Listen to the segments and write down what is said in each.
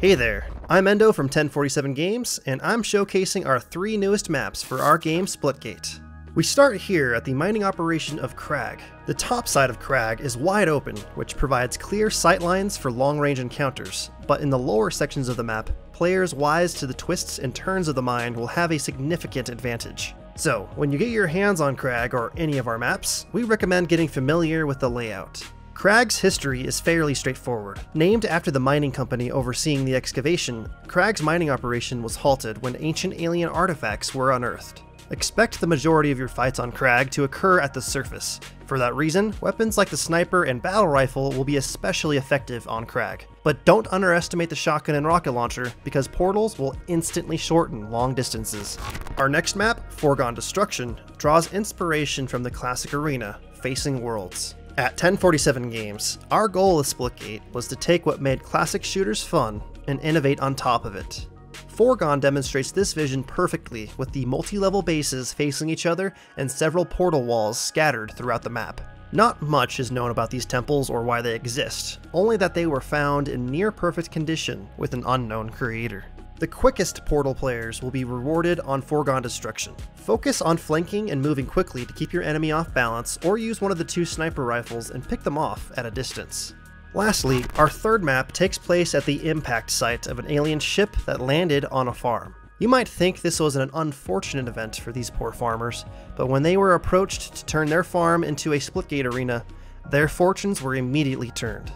Hey there, I'm Endo from 1047 Games, and I'm showcasing our three newest maps for our game Splitgate. We start here at the mining operation of Crag. The top side of Crag is wide open, which provides clear sightlines for long-range encounters, but in the lower sections of the map, players wise to the twists and turns of the mine will have a significant advantage. So, when you get your hands on Crag or any of our maps, we recommend getting familiar with the layout. Crag's history is fairly straightforward. Named after the mining company overseeing the excavation, Crag's mining operation was halted when ancient alien artifacts were unearthed. Expect the majority of your fights on Crag to occur at the surface. For that reason, weapons like the sniper and battle rifle will be especially effective on Crag. But don't underestimate the shotgun and rocket launcher, because portals will instantly shorten long distances. Our next map, Foregone Destruction, draws inspiration from the classic arena, Facing Worlds. At 1047 Games, our goal with Splitgate was to take what made classic shooters fun and innovate on top of it. Foregone demonstrates this vision perfectly with the multi-level bases facing each other and several portal walls scattered throughout the map. Not much is known about these temples or why they exist, only that they were found in near perfect condition with an unknown creator. The quickest portal players will be rewarded on Foregone Destruction. Focus on flanking and moving quickly to keep your enemy off balance, or use one of the two sniper rifles and pick them off at a distance. Lastly, our third map takes place at the impact site of an alien ship that landed on a farm. You might think this was an unfortunate event for these poor farmers, but when they were approached to turn their farm into a Splitgate arena, their fortunes were immediately turned.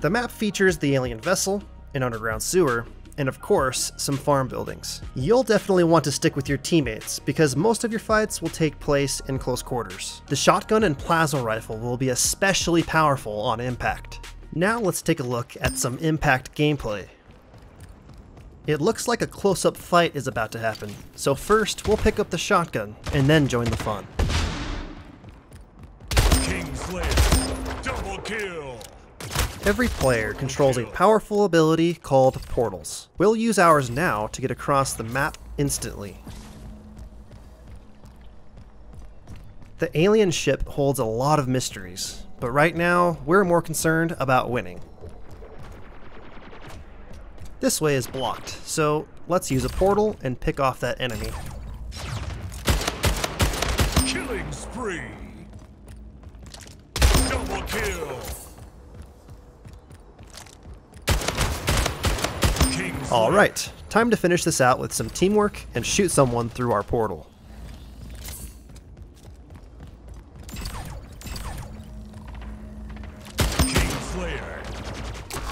The map features the alien vessel, an underground sewer, and of course, some farm buildings. You'll definitely want to stick with your teammates, because most of your fights will take place in close quarters. The shotgun and plasma rifle will be especially powerful on impact. Now let's take a look at some impact gameplay. It looks like a close-up fight is about to happen, so first we'll pick up the shotgun, and then join the fun. Double kill! Every player controls a powerful ability called Portals. We'll use ours now to get across the map instantly. The alien ship holds a lot of mysteries, but right now we're more concerned about winning. This way is blocked, so let's use a portal and pick off that enemy. Killing spree! Double kill! Alright, time to finish this out with some teamwork and shoot someone through our portal.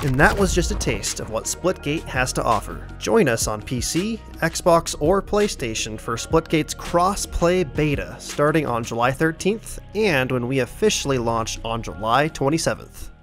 And that was just a taste of what Splitgate has to offer. Join us on PC, Xbox, or PlayStation for Splitgate's cross-play beta starting on July 13th and when we officially launch on July 27th.